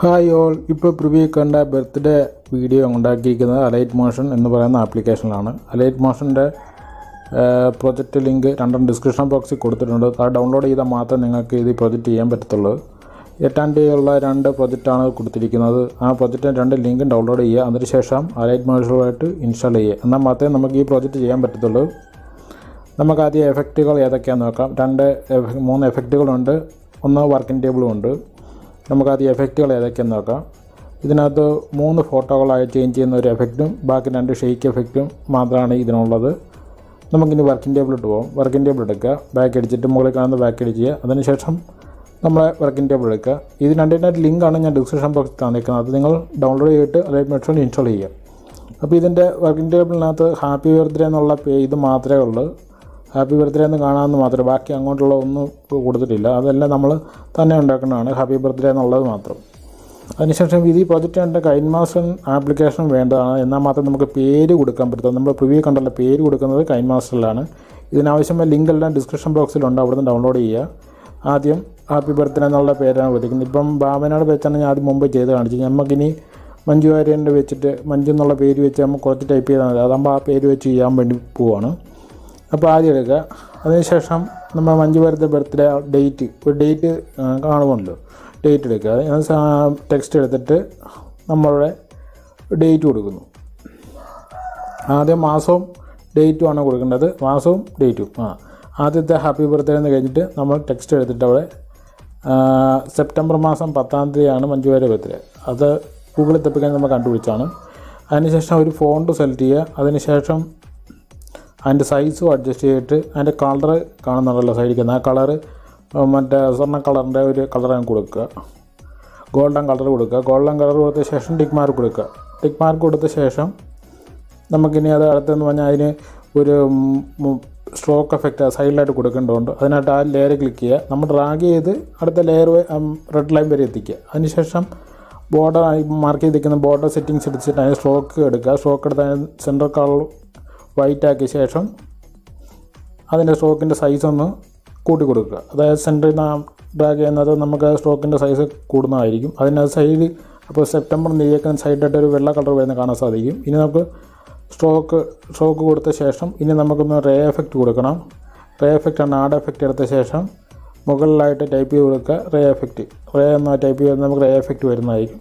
Hi all ഇപ്പോൾ preview കണ്ട birthday video ഉണ്ടാക്കിയിരിക്കുന്നത് അലൈറ്റ് മോഷൻ എന്ന് പറയുന്ന ആപ്ലിക്കേഷനിലാണ് അലൈറ്റ് മോഷന്റെ പ്രൊജക്റ്റ് ലിങ്ക് രണ്ടും ഡിസ്ക്രിപ്ഷൻ ബോക്സിൽ കൊടുത്തിട്ടുണ്ട്. അത് ഡൗൺലോഡ് ചെയ്താൽ മാത്രമേ നിങ്ങൾക്ക് ഇത് പ്രൊജക്റ്റ് ചെയ്യാൻ പറ്റത്തുള്ളൂ. എട്ടാം തീയതിയുള്ള രണ്ട് പ്രൊജക്റ്റാണ് കൊടുത്തിരിക്കുന്നത്. ആ പ്രൊജക്റ്റിന് രണ്ട് ലിങ്കും ഡൗൺലോഡ് ചെയ്യുക. അതിനുശേഷം അലൈറ്റ് മോഷനുമായിട്ട് ഇൻസ്റ്റാൾ ചെയ്യുക. എന്നാൽ മാത്രമേ നമുക്ക് ഈ പ്രൊജക്റ്റ് ചെയ്യാൻ പറ്റത്തുള്ളൂ. നമുക്ക് ആദ്യം എഫക്റ്റുകൾ ഏതൊക്കെയാണെന്ന് നോക്കാം. രണ്ട് മൂന്ന് എഫക്റ്റുകളുണ്ട് ഒന്ന് വർക്കിംഗ് ടേബിളും ഉണ്ട്. നമുക്ക് ആദ്യം എഫക്റ്റുകൾ ഏതൊക്കെയാണെന്ന് നോക്കാം. ഇതിനകത്ത് മൂന്ന് ഫോട്ടോകളായി ചേഞ്ച് ചെയ്യുന്ന ഒരു എഫക്റ്റും ബാക്കി രണ്ട് ഷെയ്ക്ക് എഫക്റ്റും മാത്രമാണ് ഇതിനുള്ളത്. നമുക്കിനി വർക്കിംഗ് ടേബിളിട്ട് പോകാം വർക്കിംഗ് ടേബിൾ എടുക്കുക. ബാക്ക് അടിച്ചിട്ട് മുകളിൽ കാണുന്ന ബാക്ക് അടിക്കുക അതിനുശേഷം നമ്മളെ വർക്കിംഗ് ടേബിൾ എടുക്കുക. ഇത് രണ്ടിന്റെ ലിങ്കാണ് ഞാൻ ഡിസ്ക്രിപ്ഷൻ ബോക്സിൽ തന്നിരിക്കുന്നത്. അത് നിങ്ങൾ ഡൗൺലോഡ് ചെയ്തിട്ട് അതായത് മെട്രോൺ ഇൻസ്റ്റാൾ ചെയ്യുക. അപ്പോൾ ഇതിന്റെ വർക്കിംഗ് ടേബിളിനകത്ത് ഹാപ്പി ബർത്ത്ഡേ എന്നുള്ള ഇത് മാത്രമേ ഉള്ളൂ. ഹാപ്പി ബർത്ത്ഡേ എന്ന് കാണാമെന്ന് മാത്രം. ബാക്കി അങ്ങോട്ടുള്ള ഒന്നും കൊടുത്തിട്ടില്ല. അതെല്ലാം നമ്മൾ തന്നെ ഉണ്ടാക്കുന്നതാണ്. ഹാപ്പി ബർത്ത്ഡേ എന്നുള്ളത് മാത്രം. അതിനുശേഷം ഇത് ഈ പ്രോജക്റ്റ് എന്റെ മാസ്റ്റർ ആപ്ലിക്കേഷൻ വേണ്ടതാണ്. എന്നാൽ മാത്രം നമുക്ക് പേര് കൊടുക്കാൻ പറ്റും നമ്മൾ പ്രിവ്യൂ കണ്ടുള്ള പേര് കൊടുക്കുന്നത് കൈൻ മാസ്റ്ററിലാണ് ഇതിനാവശ്യമായ ലിങ്ക് എല്ലാം ഡിസ്ക്രിപ്ഷൻ ബോക്സിലുണ്ട് അവിടെ നിന്ന് ഡൗൺലോഡ് ചെയ്യുക. ആദ്യം ഹാപ്പി ബർത്ത്ഡേ എന്നുള്ള പേരാണ് വിളിക്കുന്നത്. ഇപ്പം ബാബനോട് വെച്ചാണ് ഞാൻ ആദ്യം മുമ്പ് ചെയ്ത് കാണിച്ചത്. നമുക്കിനി മഞ്ജു വാര്യന്റെ വെച്ചിട്ട് മഞ്ജു എന്നുള്ള പേര് വെച്ച് നമുക്ക് കുറച്ച് ടൈപ്പ് ചെയ്താൽ മതി. അതാകുമ്പോൾ ആ പേര് വെച്ച് ചെയ്യാൻ വേണ്ടി പോവാണ്. അപ്പോൾ ആദ്യം എടുക്കുക. അതിനുശേഷം നമ്മൾ മഞ്ജു ബർത്ത്ഡേ ഡേറ്റ് ഒരു ഡേറ്റ് കാണുമല്ലോ. ഡേറ്റ് എടുക്കുക. ടെക്സ്റ്റ് എടുത്തിട്ട് നമ്മളുടെ ഡേറ്റ് കൊടുക്കുന്നു. ആദ്യം മാസവും ഡേറ്റും ആണ് കൊടുക്കേണ്ടത്. മാസവും ഡേറ്റും ആ. ആദ്യത്തെ ഹാപ്പി ബർത്ത്ഡേ എന്ന് കഴിഞ്ഞിട്ട് നമ്മൾ ടെക്സ്റ്റ് എടുത്തിട്ട് അവിടെ സെപ്റ്റംബർ മാസം പത്താം തീയതിയാണ് മഞ്ജു വാര്യ ബർത്ത്ഡേ അത് ഗൂഗിളിൽ തപ്പിക്കാൻ നമ്മൾ കണ്ടുപിടിച്ചാണ് അതിനുശേഷം ഒരു ഫോണ്ട് സെലക്ട് ചെയ്യുക. അതിനുശേഷം അതിന്റെ സൈസും അഡ്ജസ്റ്റ് ചെയ്തിട്ട് അതിന്റെ കളർ കാണുന്നുണ്ടല്ലോ സൈഡിൽ ആ കളറ് മറ്റേ സ്വർണ കളറിന്റെ ഒരു കളർ കൊടുക്കുക. ഗോൾഡൻ കളർ കൊടുക്കുക. ഗോൾഡൻ കളർ കൊടുത്ത ശേഷം ടിക്ക് മാർക്ക് കൊടുക്കുക. ടിക്ക് മാർക്ക് കൊടുത്ത ശേഷം നമുക്കിനി അത് അടുത്തെന്ന് പറഞ്ഞാൽ അതിന് ഒരു സ്ട്രോക്ക് എഫക്റ്റ് സൈഡിലായിട്ട് കൊടുക്കേണ്ടതുണ്ട്. അതിനായിട്ട് ആ ലെയർ ക്ലിക്ക് ചെയ്യുക. നമ്മൾ ഡ്രാഗ് ചെയ്ത് അടുത്ത ലെയർ റെഡ് ലൈൻ വരെ എത്തിക്കുക. അതിനുശേഷം ബോർഡർ മാർക്ക് ചെയ്തിരിക്കുന്ന ബോർഡർ സെറ്റിങ്സ് എടുത്തിട്ട് അതിന് സ്ട്രോക്ക് എടുക്കുക. സ്ട്രോക്ക് എടുത്ത് അതിന് സെന്റർ കളർ വൈറ്റ് ആക്കിയ ശേഷം അതിന്റെ സ്ട്രോക്കിന്റെ സൈസ് ഒന്ന് കൂട്ടി കൊടുക്കുക അതായത് സെന്ററിൽ നിന്ന് ഡ്രാഗ് ചെയ്യുന്നത് നമുക്ക് സ്ട്രോക്കിന്റെ സൈസ് കൂടുന്നതായിരിക്കും. അതിനകത്ത് സൈഡ് അപ്പോൾ സെപ്റ്റംബർ നീക്കുന്ന സൈഡായിട്ട് ഒരു വെള്ള കളർ വരുന്ന കാണാൻ സാധിക്കും. ഇനി നമുക്ക് സ്ട്രോക്ക് സ്ട്രോക്ക് കൊടുത്ത ശേഷം ഇനി നമുക്കൊന്ന് റേ എഫക്റ്റ് കൊടുക്കണം. റേ എഫക്റ്റ് ആണ് ആഡ് എഫക്റ്റ് എടുത്ത ശേഷം മുകളിലായിട്ട് ടൈപ്പ് ചെയ്ത് കൊടുക്കുക. റേ എഫക്റ്റ് റേ എന്ന ടൈപ്പ് ചെയ്ത് നമുക്ക് റേ എഫക്റ്റ് വരുന്നതായിരിക്കും.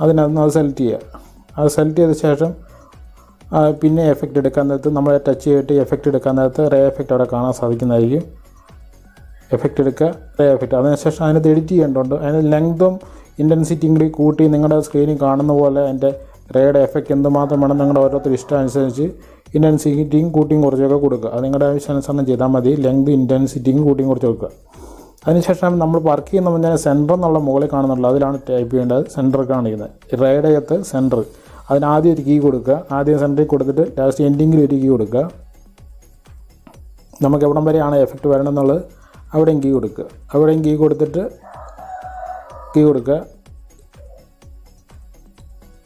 അതിനകത്ത് അത് സെലക്ട് ചെയ്യുക. അത് സെലക്ട് ചെയ്ത ശേഷം പിന്നെ എഫക്റ്റ് എടുക്കാൻ നേരത്ത് നമ്മൾ ടച്ച് ചെയ്തിട്ട് എഫക്റ്റ് എടുക്കാൻ നേരത്ത് റേ എഫക്റ്റ് അവിടെ കാണാൻ സാധിക്കുന്നതായിരിക്കും. എഫക്റ്റ് എടുക്കുക റേ എഫക്റ്റ് അതിനുശേഷം അതിനകത്ത് എഡിറ്റ് ചെയ്യേണ്ടതുണ്ട്. അതിന് ലെങ്തും ഇന്റൻസിറ്റിയും കൂടി കൂട്ടി നിങ്ങളുടെ സ്ക്രീനിൽ കാണുന്ന പോലെ അതിന്റെ റേയുടെ എഫക്റ്റ് എന്തുമാത്രമാണ് നിങ്ങളുടെ ഓരോരുത്തർ ഇഷ്ടം അനുസരിച്ച് ഇന്റൻസിറ്റിയും കൂട്ടിയും കുറച്ചൊക്കെ കൊടുക്കുക. അത് നിങ്ങളുടെ ആവശ്യാനുസരണം ചെയ്താൽ മതി. ലെങ്ത് ഇന്റൻസിറ്റിയും കൂട്ടിയും കുറച്ച് കൊടുക്കുക. അതിനുശേഷം നമ്മൾ വർക്ക് ചെയ്യുന്ന മുന്നേ സെന്റർ എന്നുള്ള മുകളിൽ കാണുന്നുള്ളൂ അതിലാണ് ടൈപ്പ് ചെയ്യേണ്ടത്. സെന്റർ കാണിക്കുന്നത്. അകത്ത് സെന്റർ അതിന് ആദ്യം ഒരു കീ കൊടുക്കുക. ആദ്യം സെന്ററിൽ കൊടുത്തിട്ട് ലാസ്റ്റ് എൻഡിങ്ങിൽ ഒരു കീ കൊടുക്കുക. നമുക്ക് എവിടം വരെയാണ് എഫക്റ്റ് വരണം എന്നുള്ളത് അവിടെയും കീ കൊടുക്കുക. അവിടെയും കീ കൊടുത്തിട്ട് കീ കൊടുക്കുക.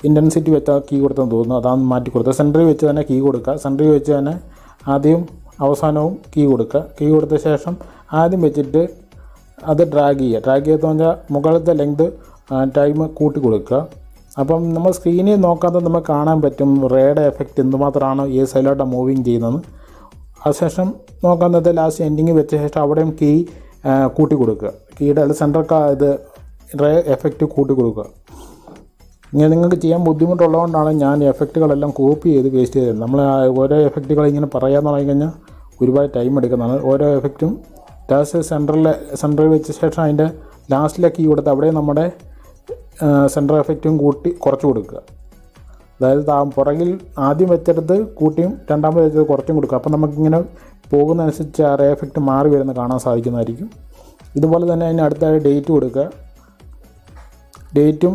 ഇന്റൻസിറ്റി വെച്ചാൽ കീ കൊടുത്തെന്ന് തോന്നുന്നു. അതാണ് മാറ്റി കൊടുത്തത്. സെന്ററിൽ വെച്ച് തന്നെ കീ കൊടുക്കുക. സെന്ററിൽ വെച്ച് തന്നെ ആദ്യം അവസാനവും കീ കൊടുക്കുക. കീ കൊടുത്ത ശേഷം ആദ്യം വെച്ചിട്ട് അത് ഡ്രാഗ് ചെയ്യുക. ഡ്രാഗ് ചെയ്തെന്ന് പറഞ്ഞാൽ മുകളിലത്തെ ലെങ്ത് ടൈം കൂട്ടി കൊടുക്കുക. അപ്പം നമ്മൾ സ്ക്രീനിൽ നോക്കാതെ നമുക്ക് കാണാൻ പറ്റും റേഡ് എഫക്റ്റ് എന്തുമാത്രമാണ് ഈ സൈഡിലോട്ട് മൂവിങ് ചെയ്യുന്നത്. അതിനുശേഷം നോക്കാൻ നേരത്തെ ലാസ്റ്റ് എൻഡിങ് വെച്ച ശേഷം അവിടെയും കീ കൂട്ടി കൊടുക്കുക കീയുടെ അല്ല സെന്റർ ഇത് റേ എഫക്റ്റ് കൂട്ടി കൊടുക്കുക ഇങ്ങനെ നിങ്ങൾക്ക് ചെയ്യാൻ ബുദ്ധിമുട്ടുള്ളതുകൊണ്ടാണ് ഞാൻ എഫക്റ്റുകളെല്ലാം കോപ്പി ചെയ്ത് പേസ്റ്റ് ചെയ്തത്. നമ്മൾ ഓരോ എഫക്റ്റുകൾ ഇങ്ങനെ പറയാമെന്ന് പറഞ്ഞു കഴിഞ്ഞാൽ ഒരുപാട് ടൈം എടുക്കുന്നതാണ്. ഓരോ എഫക്റ്റും ലാസ്റ്റ് സെന്ററിൽ സെന്ററിൽ വെച്ച ശേഷം അതിന്റെ ലാസ്റ്റിലെ കീ കൊടുത്ത് അവിടെ നമ്മുടെ സെന്റർ എഫക്റ്റും കൂട്ടി കുറച്ച് കൊടുക്കുക. അതായത് താ പുറകിൽ ആദ്യം വെച്ചെടുത്ത് കൂട്ടിയും രണ്ടാമത് വെച്ചത് കുറച്ചും കൊടുക്കുക. അപ്പോൾ നമുക്കിങ്ങനെ പോകുന്നതനുസരിച്ച് ആ റേ എഫക്റ്റ് മാറി വരുന്ന കാണാൻ സാധിക്കുന്നതായിരിക്കും. ഇതുപോലെ തന്നെ അതിന് അടുത്തായി ഡേറ്റ് കൊടുക്കുക. ഡേറ്റും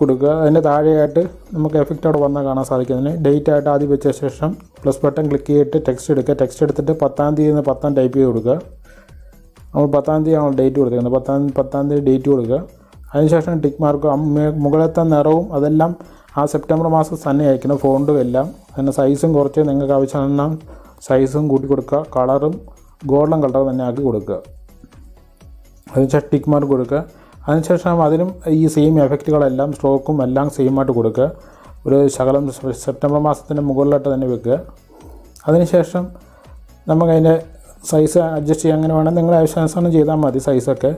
കൊടുക്കുക. അതിന്റെ താഴെയായിട്ട് നമുക്ക് എഫക്റ്റ് അവിടെ വന്നാൽ കാണാൻ സാധിക്കുന്നതിന് ഡേറ്റ് ആയിട്ട് ആദ്യം വെച്ച ശേഷം പ്ലസ് ബട്ടൺ ക്ലിക്ക് ചെയ്തിട്ട് ടെക്സ്റ്റ് എടുക്കുക. ടെക്സ്റ്റ് എടുത്തിട്ട് പത്താം തീയതി പത്താം ടൈപ്പ് ചെയ്ത് കൊടുക്കുക. നമ്മൾ പത്താം തീയതി ആണ് ഡേറ്റ് കൊടുത്തിരിക്കുന്നത് പത്താം പത്താം തീയതി ഡേറ്റ് കൊടുക്കുക. അതിനുശേഷം ടിക്ക് മാർക്ക് മുകളിലത്തെ നിറവും അതെല്ലാം ആ സെപ്റ്റംബർ മാസം തന്നെ അയക്കണം ഫോണ്ടും എല്ലാം. അതിന്റെ സൈസും കുറച്ച് നിങ്ങൾക്ക് ആവശ്യമാണ് സൈസും കൂട്ടി കൊടുക്കുക. കളറും ഗോൾഡൻ കളർ തന്നെ ആക്കി കൊടുക്കുക. അതിനുശേഷം ടിക്ക് മാർക്ക് കൊടുക്കുക. അതിനുശേഷം അതിനും ഈ സെയിം എഫക്റ്റുകളെല്ലാം സ്ട്രോക്കും എല്ലാം സെയിം ആയിട്ട് കൊടുക്കുക. ഒരു ശകലം സെപ്റ്റംബർ മാസത്തിന്റെ മുകളിലോട്ട് തന്നെ വെക്കുക. അതിനുശേഷം നമുക്കതിന്റെ സൈസ് അഡ്ജസ്റ്റ് ചെയ്യാൻ അങ്ങനെ വേണം നിങ്ങളുടെ ആവശ്യാനുസരണം ചെയ്താൽ മതി സൈസൊക്കെ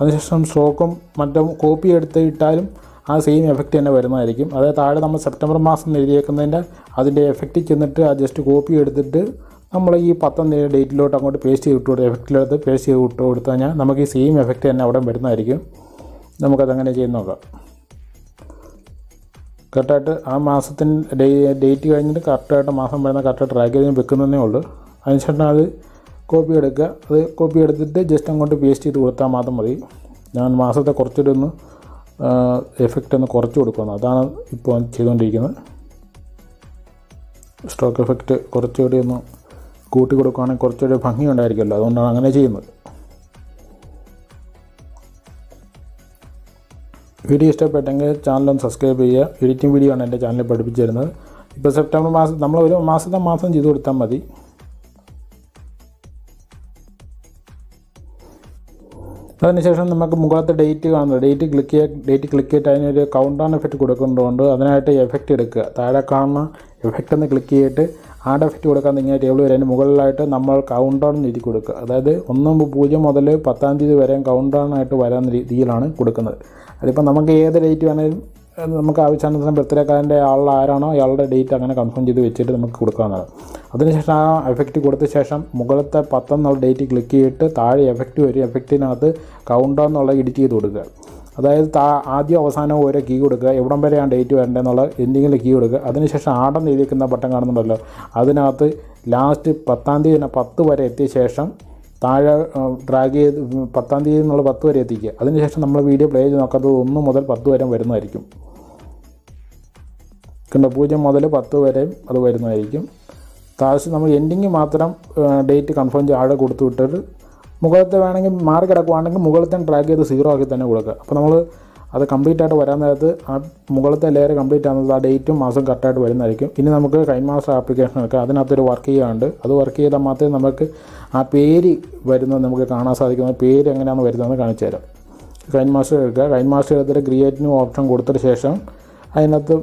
അതിനുശേഷം സ്ട്രോക്കും മറ്റും കോപ്പി എടുത്ത് ഇട്ടാലും ആ സെയിം എഫക്റ്റ് തന്നെ വരുന്നതായിരിക്കും. അതായത് താഴെ നമ്മൾ സെപ്റ്റംബർ മാസം എഴുതിയേക്കുന്നതിന്റെ അതിന്റെ എഫക്റ്റ് ചെന്നിട്ട് ആ ജസ്റ്റ് കോപ്പി എടുത്തിട്ട് നമ്മൾ ഈ പത്താം തീയതി ഡേറ്റിലോട്ട് അങ്ങോട്ട് പേസ്റ്റ് ചെയ്ത് കൊടുത്ത് എഫക്റ്റിലെടുത്ത് പേസ്റ്റ് ചെയ്ത് ഇട്ട് കൊടുത്തു കഴിഞ്ഞാൽ നമുക്ക് ഈ സെയിം എഫക്റ്റ് തന്നെ അവിടെ വരുന്നതായിരിക്കും. നമുക്കതങ്ങനെ ചെയ്ത് നോക്കാം. കറക്റ്റായിട്ട് ആ മാസത്തിന്റെ ഡേറ്റ് കഴിഞ്ഞിട്ട് കറക്റ്റായിട്ട് മാസം വരുന്ന കറക്റ്റ് ട്രാക്ക് ചെയ്ത് വെക്കുന്നതേ ഉള്ളൂ. അതിനുശേഷം അത് കോപ്പി എടുക്കുക. അത് കോപ്പി എടുത്തിട്ട് ജസ്റ്റ് അങ്ങോട്ട് പേസ്റ്റ് ചെയ്ത് കൊടുത്താൽ മാത്രം മതി. ഞാൻ മാസത്തെ കുറച്ചുകൂടി ഒന്ന് എഫക്റ്റ് ഒന്ന് കുറച്ച് കൊടുക്കുന്നു അതാണ് ഇപ്പോൾ ചെയ്തുകൊണ്ടിരിക്കുന്നത്. സ്ട്രോക്ക് എഫക്റ്റ് കുറച്ചുകൂടി ഒന്ന് കൂട്ടി കൊടുക്കുകയാണെങ്കിൽ കുറച്ചുകൂടി ഭംഗി ഉണ്ടായിരിക്കുമല്ലോ. അതുകൊണ്ടാണ് അങ്ങനെ ചെയ്യുന്നത്. വീഡിയോ ഇഷ്ടപ്പെട്ടെങ്കിൽ ചാനലൊന്ന് സബ്സ്ക്രൈബ് ചെയ്യുക. എഡിറ്റിംഗ് വീഡിയോ ആണ് എന്റെ ചാനലിൽ പഠിപ്പിച്ചിരുന്നത്. ഇപ്പോൾ സെപ്റ്റംബർ മാസം നമ്മൾ ഒരു മാസത്തെ മാസം ചെയ്ത് കൊടുത്താൽ മതി. അതിനുശേഷം നമുക്ക് മുഖത്ത് ഡേറ്റ് കാണുന്നത്. ഡേറ്റ് ക്ലിക്ക് ചെയ്യുക ഡേറ്റ് ക്ലിക്ക് ചെയ്തിട്ട് അതിനൊരു കൗണ്ട് ഡൗൺ എഫക്റ്റ് കൊടുക്കേണ്ടതുകൊണ്ട് അതിനായിട്ട് എഫക്റ്റ് എടുക്കുക. താഴെ കാണുന്ന എഫക്റ്റ് എന്ന് ക്ലിക്ക് ചെയ്തിട്ട് ആഡ് എഫക്റ്റ് കൊടുക്കാൻ ഇങ്ങനെ ടേബിൾ വരെ മുകളിലായിട്ട് നമ്മൾ കൗണ്ട് ഡൗൺ രീതി കൊടുക്കുക. അതായത് ഒന്ന് പൂജ്യം മുതൽ പത്താം തീയതി വരെ കൗണ്ട് ഡൗൺ ആയിട്ട് വരാൻ രീതിയിലാണ് കൊടുക്കുന്നത്. അതിപ്പോൾ നമുക്ക് ഏത് ഡേറ്റ് ഏഹ് നമുക്ക് ആവശ്യാനുസരണം ബർത്ത്ഡേക്കാരന്റെ ആളുടെ ആരാണോ അയാളുടെ ഡേറ്റ് അങ്ങനെ കൺഫേം ചെയ്ത് വെച്ചിട്ട് നമുക്ക് കൊടുക്കാവുന്നതാണ്. അതിനുശേഷം ആ എഫക്റ്റ് കൊടുത്ത ശേഷം മുകളിലത്തെ പത്തെന്നുള്ള ഡേറ്റ് ക്ലിക്ക് ചെയ്തിട്ട് താഴെ എഫക്റ്റ് വരും. എഫക്റ്റിനകത്ത് കൗണ്ട് എന്നുള്ള എഡിറ്റ് ചെയ്ത് കൊടുക്കുക. അതായത് താ ആദ്യം അവസാനം ഓരോ കീ കൊടുക്കുക. എവിടം വരെയാണ് ഡേറ്റ് വരേണ്ടതെന്നുള്ള എന്തെങ്കിലും കീ കൊടുക്കുക. അതിനുശേഷം ആടെന്ന് എഴുതിക്കുന്ന ബട്ടൺ കാണുന്നുണ്ടല്ലോ. അതിനകത്ത് ലാസ്റ്റ് പത്താം തീയതി തന്നെ പത്ത് വരെ എത്തിയ ശേഷം താഴെ ഡ്രാഗ് ചെയ്ത് പത്താം തീയതി എന്നുള്ള പത്ത് വരെ എത്തിക്കുക. അതിനുശേഷം നമ്മൾ വീഡിയോ പ്ലേ ചെയ്ത് നോക്കാത്തത് ഒന്ന് മുതൽ പത്ത് വരെ വരുന്നതായിരിക്കും. കണ്ടോ പൂജ്യം മുതൽ പത്ത് വരെയും അത് വരുന്നതായിരിക്കും. താഴ്ച നമ്മൾ എൻഡിങ് മാത്രം ഡേറ്റ് കൺഫേം ചെയ്ത് കൊടുത്തു വിട്ടിട്ട് മുകളിലത്തെ വേണമെങ്കിൽ മാറി കിടക്കുവാണെങ്കിൽ മുകളിലത്തെ ട്രാക്ക് ചെയ്ത് സീറോ ആക്കി തന്നെ കൊടുക്കുക. അപ്പോൾ നമ്മൾ അത് കംപ്ലീറ്റ് ആയിട്ട് വരാൻ നേരത്ത് ആ മുകളിലത്തെ ലെയർ കംപ്ലീറ്റ് ആകുന്നത് ആ ഡേറ്റും മാസം കറക്റ്റായിട്ട് വരുന്നതായിരിക്കും. ഇനി നമുക്ക് കൈൻ മാസ്റ്റർ ആപ്ലിക്കേഷൻ എടുക്കാം അതിനകത്തൊരു വർക്ക് ചെയ്യാണ്ട് അത് വർക്ക് ചെയ്താൽ മാത്രമേ നമുക്ക് ആ പേര് വരുന്നത് നമുക്ക് കാണാൻ സാധിക്കുന്ന പേര് എങ്ങനെയാണ് വരുന്നതെന്ന് കാണിച്ചു തരാം. കൈൻ മാസ്റ്റർ എടുക്കുക. കൈൻ മാസ്റ്റർ എടുത്തിട്ട് ക്രിയേറ്റിന് ഓപ്ഷൻ കൊടുത്തതിന് ശേഷം അതിനകത്ത്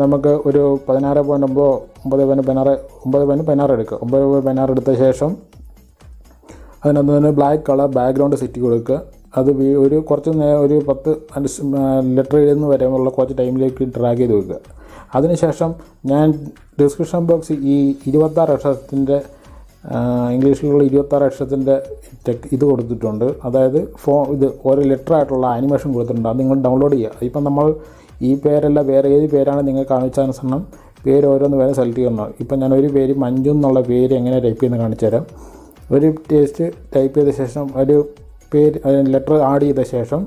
നമുക്ക് ഒരു പതിനാറ് പോയിന്റ് ഒമ്പത് ഒമ്പത് പോയിന്റ് പതിനാറ് ഒമ്പത് പോയിന്റ് പതിനാറ് എടുക്കുക ഒമ്പത് പതിനാറ് എടുത്ത ശേഷം അതിനകത്ത് തന്നെ ബ്ലാക്ക് കളർ ബാക്ക്ഗ്രൗണ്ട് സെറ്റ് കൊടുക്കുക. അത് ഒരു കുറച്ച് നേരം ഒരു പത്ത് ലെറ്റർ എഴുതുന്ന വരെയുള്ള കുറച്ച് ടൈമിലേക്ക് ഡ്രാഗ് ചെയ്ത് വെക്കുക അതിനുശേഷം ഞാൻ ഡിസ്ക്രിപ്ഷൻ ബോക്സ് ഈ ഇരുപത്താറ് അക്ഷരത്തിന്റെ ഇംഗ്ലീഷിലുള്ള ഇരുപത്താറ് അക്ഷരത്തിന്റെ ടെക് ഇത് കൊടുത്തിട്ടുണ്ട്. അതായത് ഫോ ഇത് ഓരോ ലെറ്റർ ആയിട്ടുള്ള ആനിമേഷൻ കൊടുത്തിട്ടുണ്ട്. അത് നിങ്ങൾ ഡൗൺലോഡ് ചെയ്യുക. ഇപ്പം നമ്മൾ ഈ പേരല്ല വേറെ ഏത് പേരാണ് നിങ്ങൾ ആവശ്യാനുസരണം പേര് ഓരോന്ന് വേറെ സെലക്ട് ചെയ്യണം. ഇപ്പം ഞാൻ ഒരു പേര് മഞ്ജു എന്നുള്ള പേര് എങ്ങനെ ടൈപ്പ് ചെയ്യുന്നത് കാണിച്ചു തരാം. ഒരു ടേസ്റ്റ് ടൈപ്പ് ചെയ്ത ശേഷം ഒരു പേര് ലെറ്റർ ആഡ് ചെയ്ത ശേഷം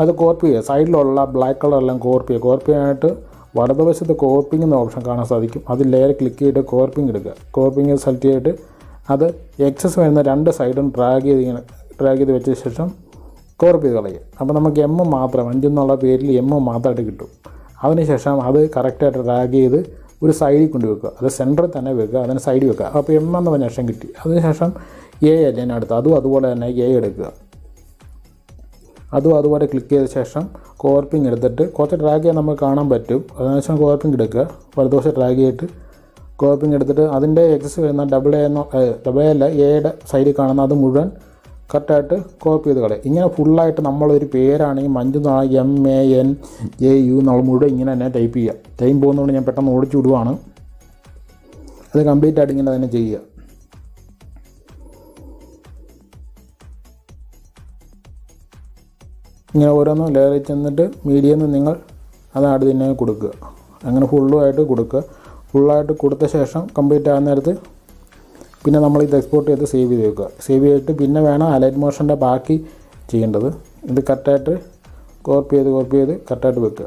അത് കോപ്പി ചെയ്യുക. സൈഡിലുള്ള ബ്ലാക്ക് കളറെല്ലാം കോർപ്പ് ചെയ്യുക. കോർപ്പ് ചെയ്യാനായിട്ട് വലതുവശത്ത് കോർപ്പിംഗ് എന്ന ഓപ്ഷൻ കാണാൻ സാധിക്കും. അത് ലെയർ ക്ലിക്ക് ചെയ്തിട്ട് കോർപ്പിംഗ് എടുക്കുക. കോർപ്പിംഗ് സെലക്ട് ചെയ്തിട്ട് അത് എക്സസ് വരുന്ന രണ്ട് സൈഡും ഡ്രാഗ് ചെയ്ത് ഇങ്ങനെ ഡ്രാഗ് ചെയ്ത് വെച്ച ശേഷം കോപ്പി ചെയ്ത് കളയും. അപ്പോൾ നമുക്ക് എം മാത്രം അഞ്ചെന്നുള്ള പേരിൽ എം മാത്രമായിട്ട് കിട്ടും. അതിനുശേഷം അത് കറക്റ്റായിട്ട് ഡ്രാഗ് ചെയ്ത് ഒരു സൈഡിൽ കൊണ്ട് വെക്കുക. അത് സെന്ററിൽ തന്നെ വെക്കുക അതിന് സൈഡിൽ വെക്കുക. അപ്പോൾ എം എന്ന് പറഞ്ഞ അക്ഷരം കിട്ടി. അതിനുശേഷം എ അല്ലേ അടുത്ത് അതും അതുപോലെ തന്നെ എ എടുക്കുക. അതും അതുപോലെ ക്ലിക്ക് ചെയ്ത ശേഷം കോർപ്പിംഗ് എടുത്തിട്ട് കുറച്ച് ഡ്രാഗ് ചെയ്യാൻ നമുക്ക് കാണാൻ പറ്റും. അതിനുശേഷം കോർപ്പിംഗ് എടുക്കുക. വലതുവശം ഡ്രാഗ് ചെയ്തിട്ട് കോർപ്പിംഗ് എടുത്തിട്ട് അതിന്റെ എക്സസ് വരുന്ന ഡബിൾ എ എന്നോ ഡബിൾ എ അല്ല എയുടെ സൈഡിൽ കാണുന്ന അത് മുഴുവൻ കറക്റ്റായിട്ട് കോപ്പി ചെയ്ത് കളയും. ഇങ്ങനെ ഫുള്ളായിട്ട് നമ്മളൊരു പേരാണെങ്കിൽ Manju M A N A U നമ്മൾ മുഴുവൻ ഇങ്ങനെ തന്നെ ടൈപ്പ് ചെയ്യുക ടൈം പോകുന്നതുകൊണ്ട് ഞാൻ പെട്ടെന്ന് ഓടിച്ചു വിടുവാണ്. അത് കംപ്ലീറ്റ് ആയിട്ട് ഇങ്ങനെ തന്നെ ചെയ്യുക. ഇങ്ങനെ ഓരോന്നും ലെയറിൽ ചെന്നിട്ട് മീഡിയയിൽ നിന്ന് നിങ്ങൾ അതാണ് തന്നെ കൊടുക്കുക. അങ്ങനെ ഫുള്ളുമായിട്ട് കൊടുക്കുക. ഫുള്ളായിട്ട് കൊടുത്ത ശേഷം കംപ്ലീറ്റ് ആകുന്ന നേരത്ത് പിന്നെ നമ്മൾ ഇത് എക്സ്പോർട്ട് ചെയ്ത് സേവ് ചെയ്ത് വെക്കുക. സേവ് ചെയ്തിട്ട് പിന്നെ വേണം അലൈറ്റ് മോഷന്റെ ബാക്കി ചെയ്യേണ്ടത്. ഇത് കറക്റ്റായിട്ട് കോപ്പി ചെയ്ത് കോപ്പി ചെയ്ത് കറക്റ്റായിട്ട് വെക്കുക.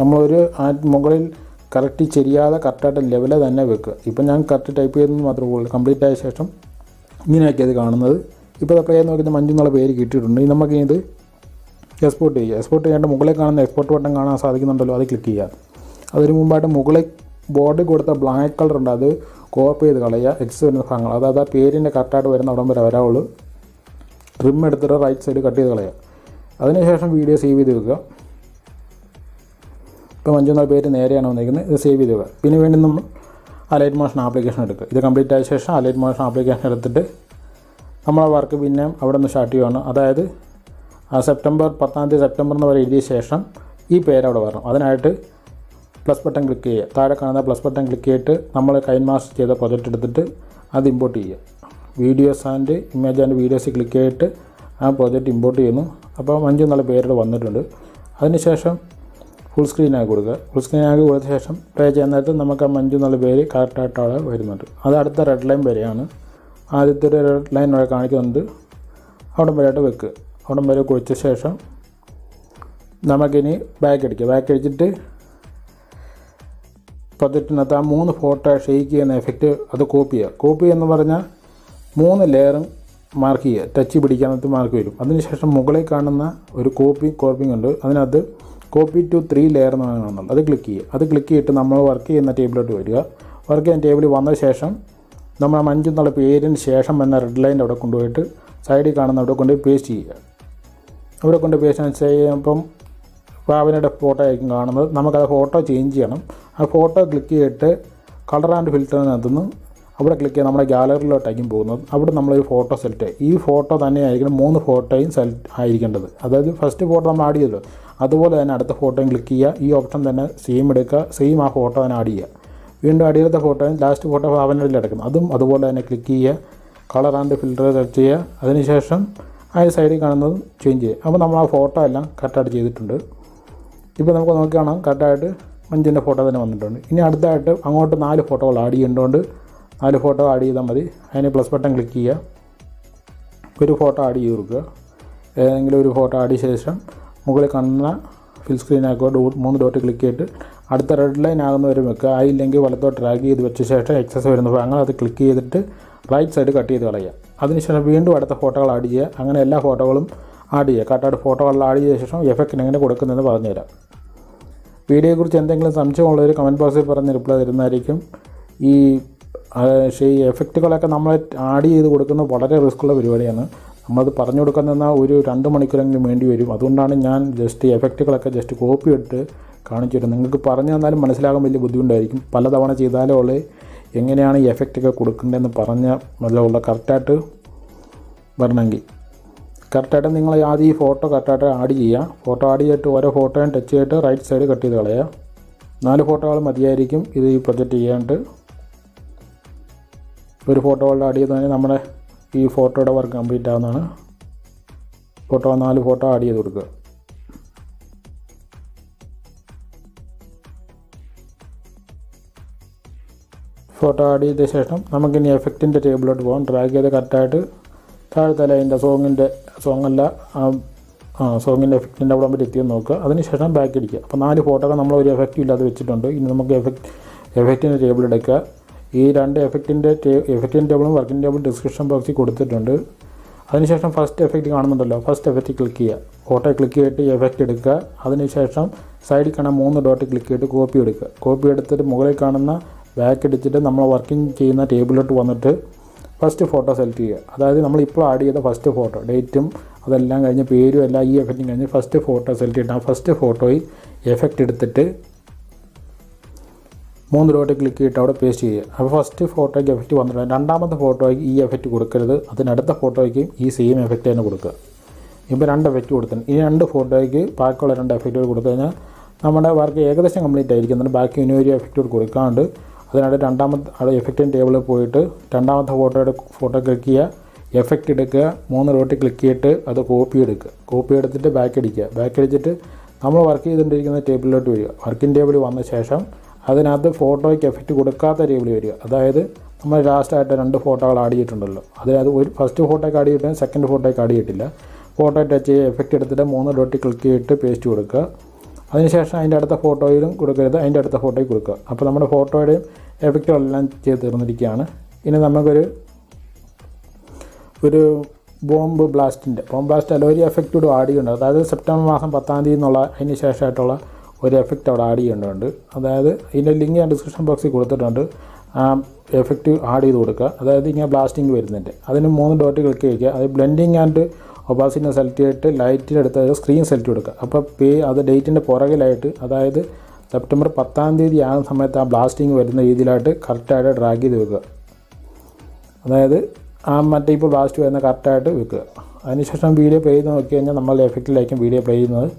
നമ്മളൊരു ആ മുകളിൽ കറക്റ്റ് ചെരിയാതെ കറക്റ്റായിട്ട് ലെവലിൽ തന്നെ വെക്കുക. ഇപ്പം ഞാൻ കറക്റ്റ് ടൈപ്പ് ചെയ്തെന്ന് മാത്രമേ ഉള്ളൂ. കംപ്ലീറ്റ് ആയ ശേഷം ഇങ്ങനെയൊക്കെ അത് കാണുന്നത്. ഇപ്പോൾ അപ്ലൈ ചെയ്ത് നോക്കുന്ന മഞ്ജു എന്നുള്ള പേര് കിട്ടിയിട്ടുണ്ട്. ഇനി നമുക്ക് ഇത് എക്സ്പോർട്ട് ചെയ്യുക എക്സ്പോർട്ട് ചെയ്യേണ്ട മുകളിൽ കാണുന്ന എക്സ്പോർട്ട് ബട്ടൺ കാണാൻ സാധിക്കുന്നുണ്ടല്ലോ. അത് ക്ലിക്ക് ചെയ്യുക. അതിന് മുമ്പായിട്ട് മുകളിൽ ബോർഡിൽ കൊടുത്ത ബ്ലാക്ക് കളർ ഉണ്ട്. അത് കോപ്പി ചെയ്ത് കളയുക എക്സ് വരുന്ന ഭാഗങ്ങൾ. അതായത് ആ പേരിന്റെ കറക്റ്റായിട്ട് വരുന്ന അവിടം വരെ വരാവുള്ളൂ. ട്രിം എടുത്തിട്ട് റൈറ്റ് സൈഡ് കട്ട് ചെയ്ത് കളയുക. അതിനുശേഷം വീഡിയോ സേവ് ചെയ്ത് വെക്കുക. ഇപ്പോൾ മഞ്ജുന്ന പേര് നേരെയാണ് വന്നിരിക്കുന്നത്. ഇത് സേവ് ചെയ്ത് വെക്കുക. പിന്നെ വേണ്ടി നമ്മൾ അലൈറ്റ് മോഷൻ ആപ്ലിക്കേഷൻ എടുക്കുക. ഇത് കംപ്ലീറ്റ് ആയ ശേഷം അലൈറ്റ് മോഷൻ ആപ്ലിക്കേഷൻ എടുത്തിട്ട് നമ്മളെ വർക്ക് പിന്നെ അവിടെ നിന്ന് സ്റ്റാർട്ട് ചെയ്യുകയാണ് അതായത് ആ സെപ്റ്റംബർ പത്താം തീയതി സെപ്റ്റംബർ വരെ എഴുതിയ ശേഷം ഈ പേര് അവിടെ വരണം. അതിനായിട്ട് പ്ലസ് ബട്ടൺ ക്ലിക്ക് ചെയ്യുക. താഴെ കാണുന്ന പ്ലസ് ബട്ടൺ ക്ലിക്ക് ചെയ്തിട്ട് നമ്മൾ കൈൻ മാസ്റ്റർ ചെയ്ത പ്രൊജക്റ്റ് എടുത്തിട്ട് അത് ഇമ്പോർട്ട് ചെയ്യുക. Videos and image and videos click ചെയ്തിട്ട് ആ പ്രൊജക്റ്റ് ഇമ്പോർട്ട് ചെയ്യുന്നു. അപ്പോൾ മഞ്ജു എന്നുള്ള പേര് വന്നിട്ടുണ്ട്. അതിനുശേഷം ഫുൾ സ്ക്രീൻ ആക്കി കൊടുക്കുക. ഫുൾ സ്ക്രീൻ ആക്കി കൊടുത്ത ശേഷം പ്ലേ ചെയ്യുന്ന നേരത്ത് നമുക്ക് ആ മഞ്ജു എന്നുള്ള പേര് കറക്റ്റായിട്ടവിടെ വരുന്നുണ്ട്. അത് അടുത്ത റെഡ് ലൈൻ വരെയാണ്. ആദ്യത്തെ ഒരു റെഡ് ലൈൻ അവിടെ കാണിക്കുന്നുണ്ട് അവിടം വരെയായിട്ട് വെക്കുക. അവിടം വരെ കുഴിച്ച ശേഷം നമുക്കിനി ബാക്ക് അടിക്കുക. ബാക്ക് അടിച്ചിട്ട് പ്രൊജക്റ്റിനകത്ത് ആ മൂന്ന് ഫോട്ടോ ഷെയ്ക്ക് ചെയ്യുന്ന എഫക്റ്റ് അത് കോപ്പി ചെയ്യുക. കോപ്പി എന്ന് പറഞ്ഞാൽ മൂന്ന് ലെയറും മാർക്ക് ചെയ്യുക. ടച്ച് പിടിക്കാനകത്ത് മാർക്ക് വരും. അതിനുശേഷം മുകളിൽ കാണുന്ന ഒരു കോപ്പി കോപ്പിംഗ് ഉണ്ട്. അതിനകത്ത് കോപ്പി ടു ത്രീ ലെയർ എന്ന് കാണുന്നുണ്ട് അത് ക്ലിക്ക് ചെയ്യുക. അത് ക്ലിക്ക് ചെയ്തിട്ട് നമ്മൾ വർക്ക് ചെയ്യുന്ന ടേബിളിലോട്ട് വരിക. വർക്ക് ചെയ്യുന്ന ടേബിളിൽ വന്ന ശേഷം നമ്മൾ ആ മഞ്ചും നല്ല പേരിന് ശേഷം എന്ന റെഡ് ലൈന്റെ അവിടെ കൊണ്ടുപോയിട്ട് സൈഡിൽ കാണുന്ന അവിടെ കൊണ്ടുപോയി പേസ്റ്റ് ചെയ്യുക. അവിടെ കൊണ്ട് പേസ്റ്റ് ചെയ്യുമ്പം പാവനയുടെ ഫോട്ടോ ആയിരിക്കും കാണുന്നത്. നമുക്കത് ഫോട്ടോ ചേഞ്ച് ചെയ്യണം. ആ ഫോട്ടോ ക്ലിക്ക് ചെയ്തിട്ട് കളർ ആൻഡ് ഫിൽറ്ററിനകത്തുനിന്ന് അവിടെ ക്ലിക്ക് ചെയ്യാൻ നമ്മുടെ ഗാലറിയിലോട്ടായിരിക്കും പോകുന്നത്. അവിടെ നമ്മളൊരു ഫോട്ടോ സെലക്ട് ഈ ഫോട്ടോ തന്നെ ആയിരിക്കണം മൂന്ന് ഫോട്ടോയും സെലക്ട് ആയിരിക്കേണ്ടത്. അതായത് ഫസ്റ്റ് ഫോട്ടോ നമ്മൾ ആഡ് ചെയ്തല്ലോ. അതുപോലെ തന്നെ അടുത്ത ഫോട്ടോയും ക്ലിക്ക് ചെയ്യുക. ഈ ഓപ്ഷൻ തന്നെ സെയിം എടുക്കുക. സെയിം ആ ഫോട്ടോ തന്നെ ആഡ് ചെയ്യുക. വീണ്ടും ആഡ് ചെയ്ത ഫോട്ടോയും ലാസ്റ്റ് ഫോട്ടോ പാവനയിൽ എടുക്കണം അതും അതുപോലെ തന്നെ ക്ലിക്ക് ചെയ്യുക. കളർ ആൻഡ് ഫിൽറ്റർ സെലക്ട് ചെയ്യുക. അതിനുശേഷം ആ സൈഡിൽ കാണുന്നത് ചേഞ്ച് ചെയ്യുക. അപ്പോൾ നമ്മൾ ആ ഫോട്ടോ എല്ലാം കറക്റ്റായിട്ട് ചെയ്തിട്ടുണ്ട്. ഇപ്പോൾ നമുക്ക് നോക്കി കാണാം കറക്റ്റായിട്ട് മഞ്ജുവിന്റെ ഫോട്ടോ തന്നെ വന്നിട്ടുണ്ട്. ഇനി അടുത്തായിട്ട് അങ്ങോട്ട് നാല് ഫോട്ടോകൾ ആഡ് ചെയ്യേണ്ടതുകൊണ്ട് നാല് ഫോട്ടോ ആഡ് ചെയ്താൽ മതി. അതിന് പ്ലസ് ബട്ടൺ ക്ലിക്ക് ചെയ്യുക. ഒരു ഫോട്ടോ ആഡ് ചെയ്ത് കൊടുക്കുക. ഏതെങ്കിലും ഒരു ഫോട്ടോ ആഡ് ചെയ്ത ശേഷം മുകളിൽ കാണുന്ന ഫിൽ സ്ക്രീൻ ആക്കുക. ഡോ മൂന്ന് ഡോട്ട് ക്ലിക്ക് ചെയ്തിട്ട് അടുത്ത റെഡ് ലൈൻ ആകുന്ന വരെ വെക്കുക ആയില്ലെങ്കിൽ വലത്തോട്ട് ഡ്രാഗ് ചെയ്ത് വെച്ച ശേഷം എക്സസ് വരുന്ന ഭാഗങ്ങൾ അത് ക്ലിക്ക് ചെയ്തിട്ട് റൈറ്റ് സൈഡ് കട്ട് ചെയ്ത് കളയുക. അതിനുശേഷം വീണ്ടും അടുത്ത ഫോട്ടോകൾ ആഡ് ചെയ്യുക. അങ്ങനെ എല്ലാ ഫോട്ടോകളും ആഡ് ചെയ്യുക. കറക്റ്റായിട്ട് ഫോട്ടോകളിൽ ആഡ് ചെയ്ത ശേഷം എഫക്റ്റിന് എങ്ങനെ കൊടുക്കുന്നതെന്ന് പറഞ്ഞുതരാം. വീഡിയോയെക്കുറിച്ച് എന്തെങ്കിലും സംശയമുള്ളവർ കമന്റ് ബോക്സിൽ പറഞ്ഞ് റിപ്ലൈ തരുന്നതായിരിക്കും. ഈ പക്ഷേ ഈ എഫക്റ്റുകളൊക്കെ നമ്മൾ ആഡ് ചെയ്ത് കൊടുക്കുന്നത് വളരെ റിസ്ക്കുള്ള പരിപാടിയാണ്. നമ്മളത് പറഞ്ഞു കൊടുക്കുന്ന ഒരു രണ്ട് മണിക്കൂറെങ്കിലും വേണ്ടി വരും. അതുകൊണ്ടാണ് ഞാൻ ജസ്റ്റ് എഫക്റ്റുകളൊക്കെ ജസ്റ്റ് കോപ്പി എടുത്ത് കാണിച്ചു തരുന്നത്. നിങ്ങൾക്ക് പറഞ്ഞു തന്നാലും മനസ്സിലാകാൻ വലിയ ബുദ്ധിമുട്ടായിരിക്കും. പലതവണ ചെയ്താലേ ഉള്ളൂ. എങ്ങനെയാണ് ഈ എഫക്റ്റൊക്കെ കൊടുക്കേണ്ടതെന്ന് പറഞ്ഞ നല്ല ഉള്ള കറക്റ്റായിട്ട് വരണമെങ്കിൽ. കറക്റ്റായിട്ട് നിങ്ങൾ ആദ്യം ഈ ഫോട്ടോ കറക്റ്റായിട്ട് ആഡ് ചെയ്യുക ഫോട്ടോ ആഡ് ചെയ്തിട്ട് ഓരോ ഫോട്ടോയും ടച്ച് ചെയ്തിട്ട് റൈറ്റ് സൈഡ് കട്ട് ചെയ്ത് കളയുക നാല് ഫോട്ടോകൾ മതിയായിരിക്കും ഇത് ഈ പ്രൊജക്റ്റ് ചെയ്യാണ്ട് ഒരു ഫോട്ടോകളുടെ ആഡ് ചെയ്ത് തന്നെ നമ്മുടെ ഈ ഫോട്ടോയുടെ വർക്ക് കംപ്ലീറ്റ് ആവുന്നതാണ്. ഫോട്ടോ നാല് ഫോട്ടോ ആഡ് ചെയ്ത് കൊടുക്കുക. ഫോട്ടോ ആഡ് ചെയ്ത ശേഷം നമുക്കിനി എഫക്റ്റിന്റെ ടേബിളിലോട്ട് പോകാം. ഡ്രാഗ് ചെയ്ത് കറക്റ്റായിട്ട് താഴത്തെ ലൈന്റെ സോങ്ങിന്റെ സോങ്ങല്ല ആ സോങ്ങിന്റെ എഫക്റ്റിന്റെ അവിടെ എത്തി എത്തിയെന്ന് നോക്കുക. അതിനുശേഷം ബാക്ക് അടിക്കുക അപ്പോൾ നാല് ഫോട്ടോകൾ നമ്മൾ ഒരു എഫക്റ്റും ഇല്ലാതെ വെച്ചിട്ടുണ്ട്. ഇനി നമുക്ക് എഫക്റ്റ് എഫക്റ്റിന്റെ ടേബിൾ എടുക്കുക. ഈ രണ്ട് എഫക്റ്റിന്റെ എഫക്റ്റിന്റെ ടേബിളും വർക്കിംഗ് ടേബിൾ ഡിസ്ക്രിപ്ഷൻ ബോക്സിൽ കൊടുത്തിട്ടുണ്ട്. അതിനുശേഷം ഫസ്റ്റ് എഫക്റ്റ് കാണുന്നുണ്ടല്ലോ. ഫസ്റ്റ് എഫക്റ്റ് ക്ലിക്ക് ചെയ്യുക. ഫോട്ടോ ക്ലിക്ക് ചെയ്തിട്ട് എഫക്റ്റ് എടുക്കുക. അതിനുശേഷം സൈഡിൽ കാണാൻ മൂന്ന് ഡോട്ട് ക്ലിക്ക് ചെയ്തിട്ട് കോപ്പി എടുക്കുക. കോപ്പി എടുത്തിട്ട് മുകളിൽ കാണുന്ന ബാക്ക് അടിച്ചിട്ട് നമ്മൾ വർക്കിംഗ് ചെയ്യുന്ന ടേബിളിലോട്ട് വന്നിട്ട് ഫസ്റ്റ് ഫോട്ടോ സെലക്ട് ചെയ്യുക. അതായത് നമ്മൾ ഇപ്പോൾ ആഡ് ചെയ്ത ഫസ്റ്റ് ഫോട്ടോ ഡേറ്റും അതെല്ലാം കഴിഞ്ഞ് പേരും എല്ലാം ഈ എഫക്റ്റും കഴിഞ്ഞ് ഫസ്റ്റ് ഫോട്ടോ സെലക്ട് ചെയ്തിട്ട് ആ ഫസ്റ്റ് ഫോട്ടോയിൽ എഫക്റ്റ് എടുത്തിട്ട് മൂന്ന് ഡോട്ട് ക്ലിക്ക് ചെയ്തിട്ട് അവിടെ പേസ്റ്റ് ചെയ്യുക. അപ്പോൾ ഫസ്റ്റ് ഫോട്ടോയ്ക്ക് എഫക്റ്റ് വന്നിട്ടുണ്ട്. രണ്ടാമത്തെ ഫോട്ടോയ്ക്ക് ഈ എഫക്റ്റ് കൊടുക്കരുത്. അതിനടുത്ത ഫോട്ടോയ്ക്കും ഈ സെയിം എഫക്റ്റ് തന്നെ കൊടുക്കുക. ഇപ്പോൾ രണ്ട് എഫക്റ്റ് കൊടുത്തിട്ടുണ്ട്. ഈ രണ്ട് ഫോട്ടോയ്ക്ക് ബാക്കിയുള്ള രണ്ട് എഫക്റ്റുകൾ കൊടുത്തു കഴിഞ്ഞാൽ നമ്മുടെ വർക്ക് ഏകദേശം കംപ്ലീറ്റ് ആയിരിക്കും എന്നിട്ട് ബാക്കി ഇനി ഒരു എഫക്റ്റ് കൊടുക്കാണ്ട് അതിനകത്ത് രണ്ടാമത്തെ അവിടെ എഫക്റ്റിന്റെ ടേബിളിൽ പോയിട്ട് രണ്ടാമത്തെ ഫോട്ടോയുടെ ഫോട്ടോ ക്ലിക്ക് ചെയ്യുക. എഫക്റ്റ് എടുക്കുക. മൂന്ന് ഡോട്ട് ക്ലിക്ക് ചെയ്തിട്ട് അത് കോപ്പി എടുക്കുക. കോപ്പി എടുത്തിട്ട് ബാക്ക് അടിക്കുക. ബാക്ക് അടിച്ചിട്ട് നമ്മൾ വർക്ക് ചെയ്തുകൊണ്ടിരിക്കുന്ന ടേബിളിലോട്ട് വരിക. വർക്കിംഗ് ടേബിൾ വന്ന ശേഷം അതിനകത്ത് ഫോട്ടോയ്ക്ക് എഫക്റ്റ് കൊടുക്കാത്ത ടേബിൾ വരിക. അതായത് നമ്മൾ ലാസ്റ്റായിട്ട് രണ്ട് ഫോട്ടോകൾ ആഡ് ചെയ്തിട്ടുണ്ടല്ലോ. അതായത് ഒരു ഫസ്റ്റ് ഫോട്ടോയ്ക്ക് ആഡ് ചെയ്തിട്ട് സെക്കൻഡ് ഫോട്ടോയ്ക്ക് ആഡ് ചെയ്തിട്ടില്ല. ഫോട്ടോ ടച്ച് ചെയ്യുക എഫക്റ്റ് എടുത്തിട്ട് മൂന്ന് ഡോട്ട് ക്ലിക്ക് ചെയ്തിട്ട് പേസ്റ്റ് കൊടുക്കുക. അതിനുശേഷം അതിന്റെ അടുത്ത ഫോട്ടോയിലും കൊടുക്കരുത്. അതിന്റെ അടുത്ത ഫോട്ടോയിൽ കൊടുക്കുക. അപ്പോൾ നമ്മുടെ ഫോട്ടോയുടെയും എഫക്റ്റുകളെല്ലാം ചെയ്ത് തീർന്നിരിക്കുകയാണ്. ഇനി നമുക്കൊരു ഒരു ബോംബ് ബ്ലാസ്റ്റിന്റെ ബോംബ് ബ്ലാസ്റ്റ് അല്ല ഒരു എഫക്റ്റ് കൂടെ ആഡ് ചെയ്യേണ്ടത് അതായത് സെപ്റ്റംബർ മാസം പത്താം തീയതി എന്നുള്ള അതിന് ശേഷമായിട്ടുള്ള ഒരു എഫക്റ്റ് അവിടെ ആഡ് ചെയ്യേണ്ടതുണ്ട് അതായത് ഇതിന്റെ ലിങ്ക് ഞാൻ ഡിസ്ക്രിപ്ഷൻ ബോക്സിൽ കൊടുത്തിട്ടുണ്ട്. ആ എഫക്റ്റ് ആഡ് ചെയ്ത് കൊടുക്കുക. അതായത് ഇങ്ങനെ ബ്ലാസ്റ്റിംഗ് വരുന്നുണ്ട്. അതിന് മൂന്ന് ഡോട്ട് ക്ലിക്ക് ചെയ്യുക. അത് ബ്ലെൻഡിങ് ആൻഡ് ഒപ്പാസിറ്റിനെ സെലക്ട് ചെയ്തിട്ട് ലൈറ്റിന്റെ അടുത്ത് സ്ക്രീൻ സെലക്ട് കൊടുക്കുക. അപ്പോൾ പേ അത് ഡേറ്റിന്റെ പുറകിലായിട്ട് അതായത് സെപ്റ്റംബർ പത്താം തീയതി ആ സമയത്ത് ആ ബ്ലാസ്റ്റിംഗ് വരുന്ന രീതിയിലായിട്ട് കറക്റ്റായിട്ട് ഡ്രാഗ് ചെയ്ത് വെക്കുക. അതായത് ആ മറ്റേ ഇപ്പോൾ ബ്ലാസ്റ്റ് വരുന്ന കറക്റ്റായിട്ട് വെക്കുക. അതിനുശേഷം വീഡിയോ പ്ലേ ചെയ്ത് നോക്കി കഴിഞ്ഞാൽ നമ്മൾ എഫക്റ്റിലായിരിക്കും വീഡിയോ പ്ലേ ചെയ്യുന്നത്.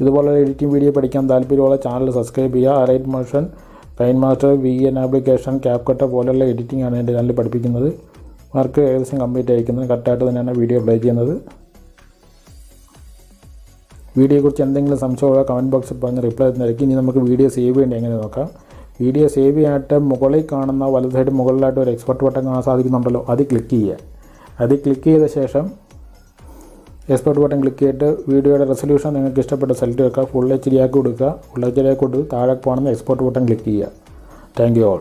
ഇതുപോലെ എഡിറ്റിംഗ് വീഡിയോ പഠിക്കാൻ താല്പര്യമുള്ള ചാനൽ സബ്സ്ക്രൈബ് ചെയ്യുക. Alight motion kine master V N application ക്യാപ്കട്ട പോലെയുള്ള എഡിറ്റിംഗ് ആണ് എന്റെ ചാനൽ പഠിപ്പിക്കുന്നത്. വർക്ക് ഏകദേശം കംപ്ലീറ്റ് ആയിരിക്കുന്നത് കറക്റ്റായിട്ട് തന്നെയാണ് വീഡിയോ പ്ലേ ചെയ്യുന്നത്. വീഡിയോയെക്കുറിച്ച് എന്തെങ്കിലും സംശയമുള്ള കമന്റ് ബോക്സിൽ പറഞ്ഞ് റിപ്ലൈ തന്നിരിക്കും. ഇനി നമുക്ക് വീഡിയോ സേവ് ചെയ്യേണ്ടി എങ്ങനെ നോക്കാം? വീഡിയോ സേവ് ചെയ്യാനായിട്ട് മുകളിൽ കാണുന്ന വലത് സൈഡ് മുകളിലായിട്ട് ഒരു എക്സ്പെർട്ട് ബട്ടൺ കാണാൻ സാധിക്കുന്നുണ്ടല്ലോ. അത് ക്ലിക്ക് ചെയ്യുക. അത് ക്ലിക്ക് ചെയ്ത ശേഷം എക്സ്പെർട്ട് ബട്ടൺ ക്ലിക്ക് ചെയ്തിട്ട് വീഡിയോയുടെ റെസൊല്യൂഷൻ നിങ്ങൾക്ക് ഇഷ്ടപ്പെട്ട സെലക്ട് വെക്കുക. ഫുൾ എച്ച് ഡി ആക്കി കൊടുക്കുക. ഫുൾ എച്ച് ഡി ആക്കി കൊടുത്ത് താഴെ പോകണമെന്ന് എക്സ്പോർട്ട് ബട്ടൺ ക്ലിക്ക് ചെയ്യുക. Thank you all